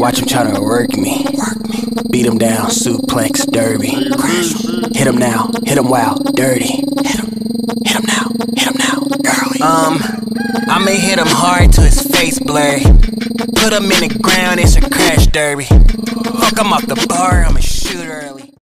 Watch him try to work me. Beat him down, suplex, derby. Crash. Hit him now, hit him wow, dirty. Hit him, hit him now, hit him now, early. Um, I may hit him hard to his face blurry. Put him in the ground, it's a crash derby. Fuck him off the